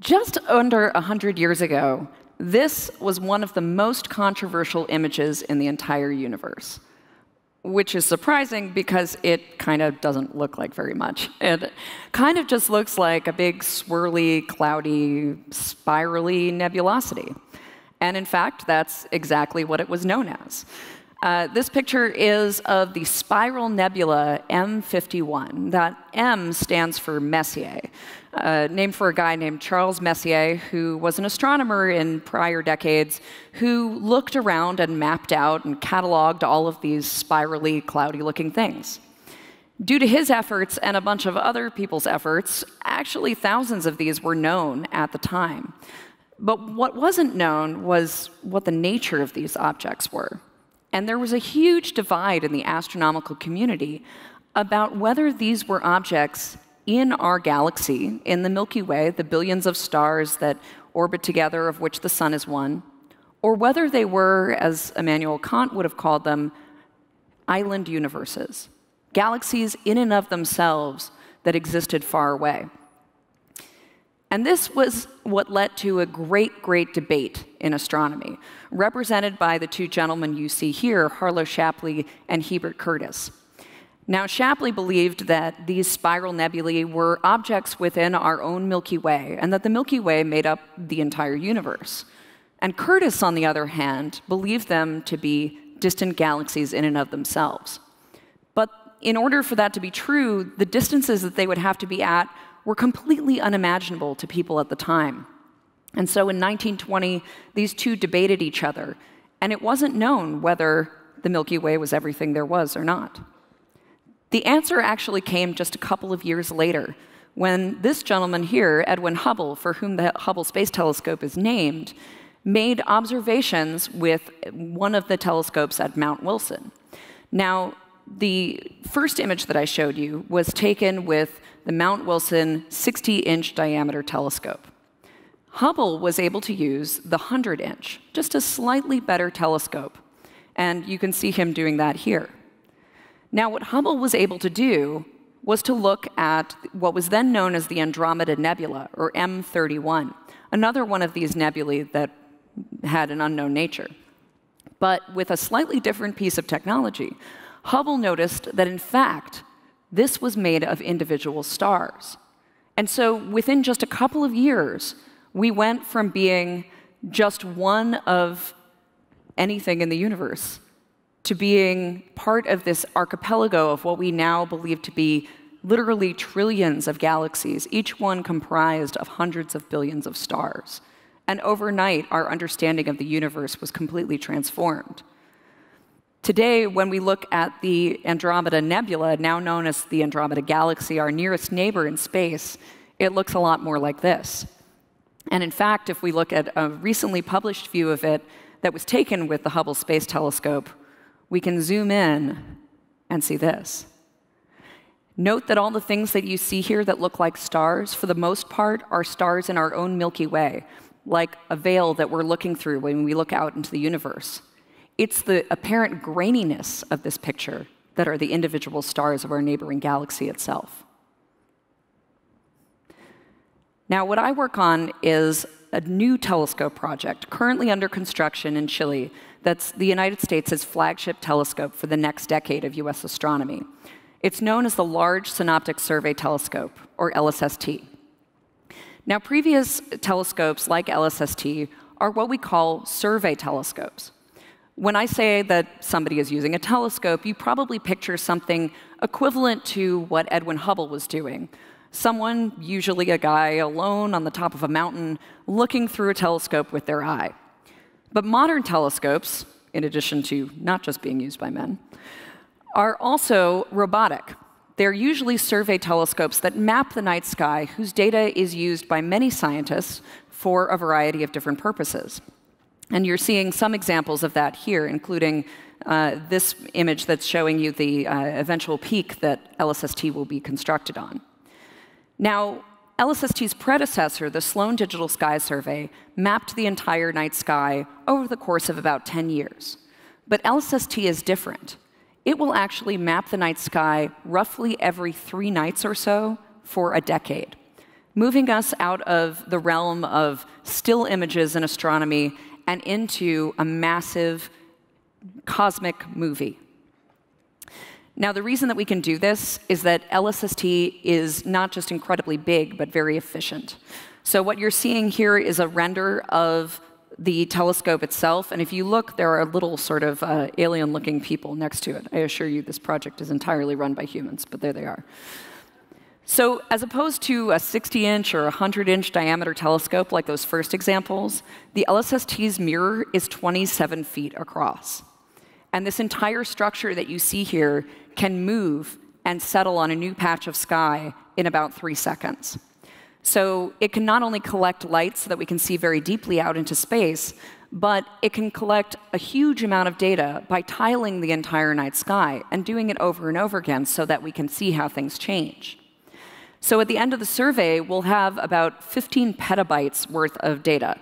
Just under 100 years ago, this was one of the most controversial images in the entire universe, which is surprising because it kind of doesn't look like very much. It kind of just looks like a big swirly, cloudy, spirally nebulosity. And in fact, that's exactly what it was known as. Uh, this picture is of the spiral nebula M51. That M stands for Messier, uh, named for a guy named Charles Messier, who was an astronomer in prior decades, who looked around and mapped out and cataloged all of these spirally, cloudy looking things. Due to his efforts and a bunch of other people's efforts, actually thousands of these were known at the time. But what wasn't known was what the nature of these objects were. And there was a huge divide in the astronomical community about whether these were objects in our galaxy, in the Milky Way, the billions of stars that orbit together, of which the sun is one, or whether they were, as Immanuel Kant would have called them, island universes, galaxies in and of themselves that existed far away. And this was what led to a great, great debate in astronomy, represented by the two gentlemen you see here, Harlow Shapley and Herbert Curtis. Now, Shapley believed that these spiral nebulae were objects within our own Milky Way, and that the Milky Way made up the entire universe. And Curtis, on the other hand, believed them to be distant galaxies in and of themselves. In order for that to be true, the distances that they would have to be at were completely unimaginable to people at the time. And so in 1920, these two debated each other, and it wasn't known whether the Milky Way was everything there was or not. The answer actually came just a couple of years later when this gentleman here, Edwin Hubble, for whom the Hubble Space Telescope is named, made observations with one of the telescopes at Mount Wilson. Now, the first image that I showed you was taken with the Mount Wilson 60 inch diameter telescope. Hubble was able to use the 100 inch, just a slightly better telescope. And you can see him doing that here. Now, what Hubble was able to do was to look at what was then known as the Andromeda Nebula, or M31, another one of these nebulae that had an unknown nature. But with a slightly different piece of technology, Hubble noticed that in fact, this was made of individual stars. And so within just a couple of years, we went from being just one of anything in the universe to being part of this archipelago of what we now believe to be literally trillions of galaxies, each one comprised of hundreds of billions of stars. And overnight, our understanding of the universe was completely transformed. Today, when we look at the Andromeda Nebula, now known as the Andromeda Galaxy, our nearest neighbor in space, it looks a lot more like this. And in fact, if we look at a recently published view of it that was taken with the Hubble Space Telescope, we can zoom in and see this. Note that all the things that you see here that look like stars, for the most part, are stars in our own Milky Way, like a veil that we're looking through when we look out into the universe. It's the apparent graininess of this picture that are the individual stars of our neighboring galaxy itself. Now, what I work on is a new telescope project currently under construction in Chile that's the United States' flagship telescope for the next decade of US astronomy. It's known as the Large Synoptic Survey Telescope, or LSST. Now, previous telescopes like LSST are what we call survey telescopes. When I say that somebody is using a telescope, you probably picture something equivalent to what Edwin Hubble was doing. Someone, usually a guy alone on the top of a mountain, looking through a telescope with their eye. But modern telescopes, in addition to not just being used by men, are also robotic. They're usually survey telescopes that map the night sky, whose data is used by many scientists for a variety of different purposes. And you're seeing some examples of that here, including uh, this image that's showing you the uh, eventual peak that LSST will be constructed on. Now, LSST's predecessor, the Sloan Digital Sky Survey, mapped the entire night sky over the course of about 10 years. But LSST is different. It will actually map the night sky roughly every three nights or so for a decade. moving us out of the realm of still images in astronomy and into a massive cosmic movie. Now, the reason that we can do this is that LSST is not just incredibly big, but very efficient. So what you're seeing here is a render of the telescope itself. And if you look, there are little sort of uh, alien-looking people next to it. I assure you this project is entirely run by humans, but there they are. So as opposed to a 60-inch or 100-inch diameter telescope like those first examples, the LSST's mirror is 27 feet across. And this entire structure that you see here can move and settle on a new patch of sky in about three seconds. So it can not only collect light so that we can see very deeply out into space, but it can collect a huge amount of data by tiling the entire night sky and doing it over and over again so that we can see how things change. So at the end of the survey, we'll have about 15 petabytes worth of data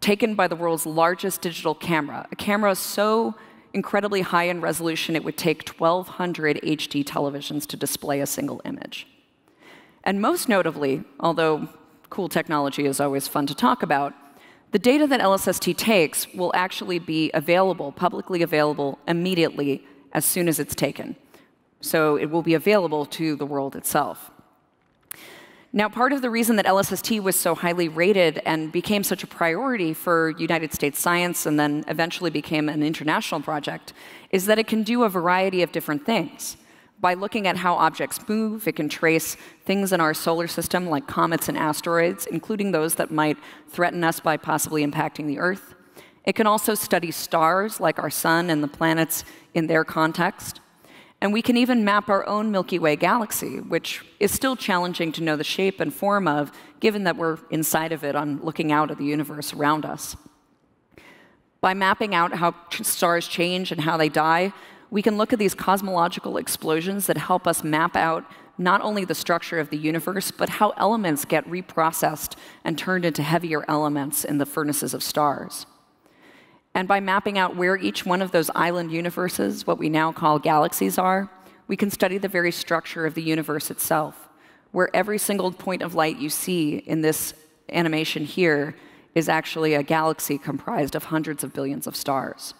taken by the world's largest digital camera, a camera so incredibly high in resolution it would take 1,200 HD televisions to display a single image. And most notably, although cool technology is always fun to talk about, the data that LSST takes will actually be available, publicly available, immediately as soon as it's taken. So it will be available to the world itself. Now, part of the reason that LSST was so highly rated and became such a priority for United States science and then eventually became an international project is that it can do a variety of different things. By looking at how objects move, it can trace things in our solar system like comets and asteroids, including those that might threaten us by possibly impacting the Earth. It can also study stars like our sun and the planets in their context. And we can even map our own Milky Way galaxy, which is still challenging to know the shape and form of, given that we're inside of it on looking out at the universe around us. By mapping out how stars change and how they die, we can look at these cosmological explosions that help us map out not only the structure of the universe, but how elements get reprocessed and turned into heavier elements in the furnaces of stars. And by mapping out where each one of those island universes, what we now call galaxies, are, we can study the very structure of the universe itself, where every single point of light you see in this animation here is actually a galaxy comprised of hundreds of billions of stars.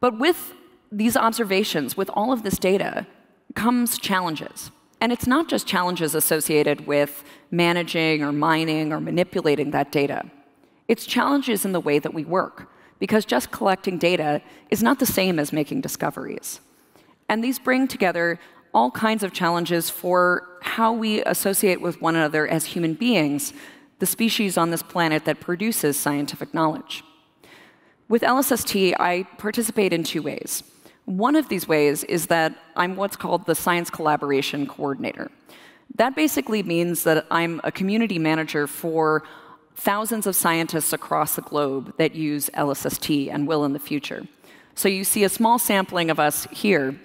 But with these observations, with all of this data, comes challenges. And it's not just challenges associated with managing or mining or manipulating that data. It's challenges in the way that we work, because just collecting data is not the same as making discoveries. And these bring together all kinds of challenges for how we associate with one another as human beings, the species on this planet that produces scientific knowledge. With LSST, I participate in two ways. One of these ways is that I'm what's called the Science Collaboration Coordinator. That basically means that I'm a community manager for thousands of scientists across the globe that use LSST and will in the future. So you see a small sampling of us here.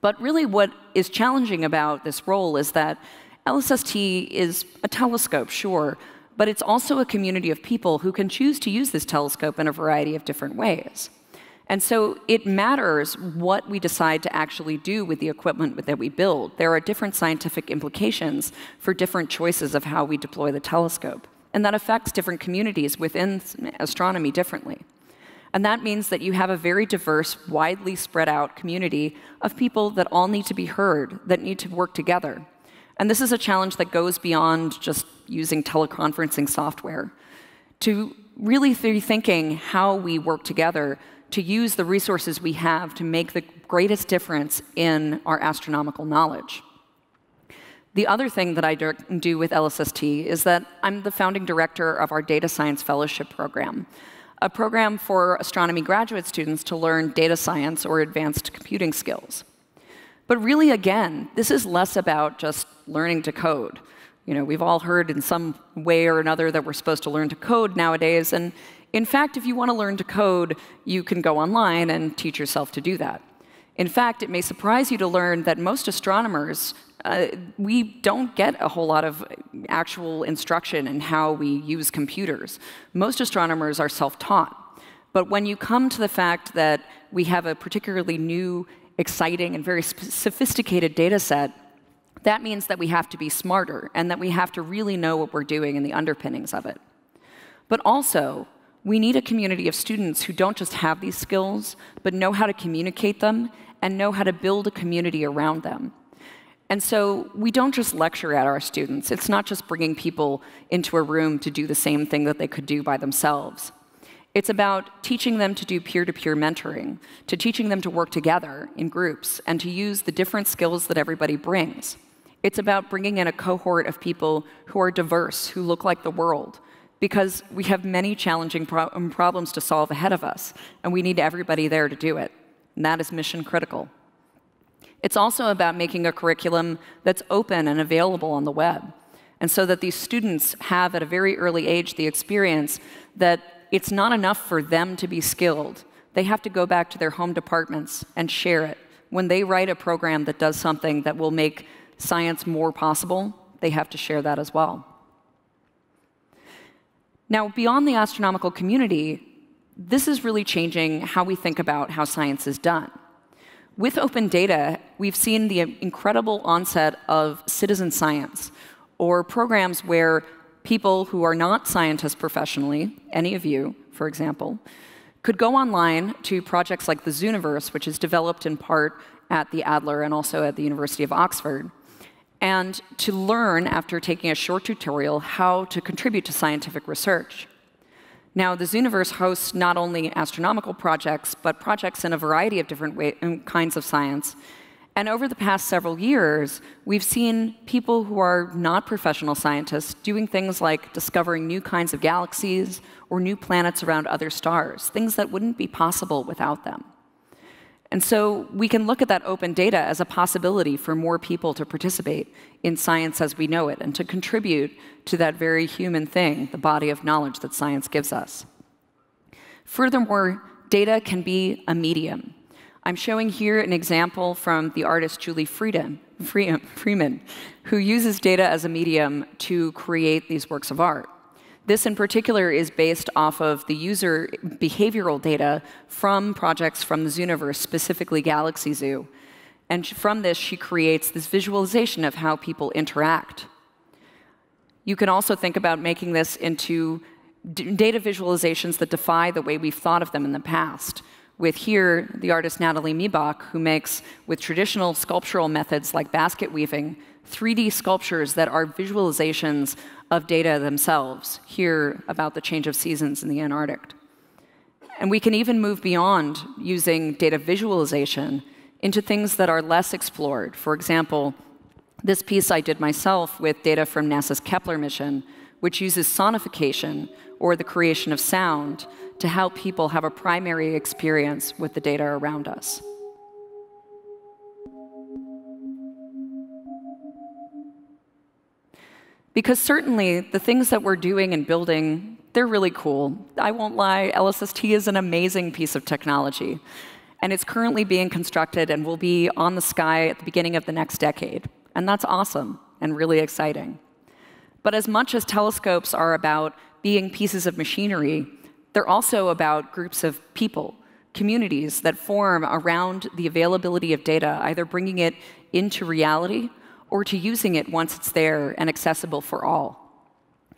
But really, what is challenging about this role is that LSST is a telescope, sure, but it's also a community of people who can choose to use this telescope in a variety of different ways. And so it matters what we decide to actually do with the equipment that we build. There are different scientific implications for different choices of how we deploy the telescope and that affects different communities within astronomy differently. And that means that you have a very diverse, widely spread out community of people that all need to be heard, that need to work together. And this is a challenge that goes beyond just using teleconferencing software to really rethinking how we work together to use the resources we have to make the greatest difference in our astronomical knowledge. The other thing that I do with LSST is that I'm the founding director of our Data Science Fellowship Program, a program for astronomy graduate students to learn data science or advanced computing skills. But really, again, this is less about just learning to code. You know, we've all heard in some way or another that we're supposed to learn to code nowadays, and in fact, if you want to learn to code, you can go online and teach yourself to do that. In fact, it may surprise you to learn that most astronomers uh, we don't get a whole lot of actual instruction in how we use computers. Most astronomers are self-taught. But when you come to the fact that we have a particularly new, exciting, and very sophisticated data set That means that we have to be smarter and that we have to really know what we're doing and the underpinnings of it. But also, we need a community of students who don't just have these skills, but know how to communicate them and know how to build a community around them. And so we don't just lecture at our students. It's not just bringing people into a room to do the same thing that they could do by themselves. It's about teaching them to do peer to peer mentoring, to teaching them to work together in groups, and to use the different skills that everybody brings. It's about bringing in a cohort of people who are diverse, who look like the world, because we have many challenging pro um, problems to solve ahead of us, and we need everybody there to do it. And that is mission critical. It's also about making a curriculum that's open and available on the web, and so that these students have at a very early age the experience that it's not enough for them to be skilled. They have to go back to their home departments and share it. When they write a program that does something that will make science more possible, they have to share that as well. Now, beyond the astronomical community, this is really changing how we think about how science is done. With open data, we've seen the incredible onset of citizen science, or programs where people who are not scientists professionally, any of you, for example, could go online to projects like the Zooniverse, which is developed in part at the Adler and also at the University of Oxford, and to learn, after taking a short tutorial, how to contribute to scientific research. Now, the Zooniverse hosts not only astronomical projects, but projects in a variety of different um, kinds of science, and over the past several years, we've seen people who are not professional scientists doing things like discovering new kinds of galaxies or new planets around other stars, things that wouldn't be possible without them. And so we can look at that open data as a possibility for more people to participate in science as we know it and to contribute to that very human thing, the body of knowledge that science gives us. Furthermore, data can be a medium. I'm showing here an example from the artist Julie Freedom, Freeman, who uses data as a medium to create these works of art. This, in particular, is based off of the user behavioral data from projects from the Zooniverse, specifically Galaxy Zoo. And from this, she creates this visualization of how people interact. You can also think about making this into data visualizations that defy the way we've thought of them in the past with here the artist Nathalie Miebach, who makes, with traditional sculptural methods like basket weaving, 3D sculptures that are visualizations of data themselves, here about the change of seasons in the Antarctic. And we can even move beyond using data visualization into things that are less explored. For example, this piece I did myself with data from NASA's Kepler mission, which uses sonification, or the creation of sound, to help people have a primary experience with the data around us. Because certainly the things that we're doing and building, they're really cool. I won't lie, LSST is an amazing piece of technology. And it's currently being constructed and will be on the sky at the beginning of the next decade. And that's awesome and really exciting. But as much as telescopes are about being pieces of machinery, they're also about groups of people, communities that form around the availability of data, either bringing it into reality or to using it once it's there and accessible for all.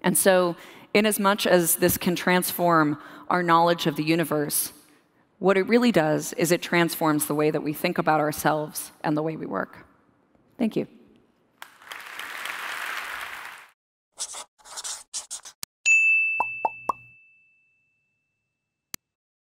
And so, in as much as this can transform our knowledge of the universe, what it really does is it transforms the way that we think about ourselves and the way we work. Thank you.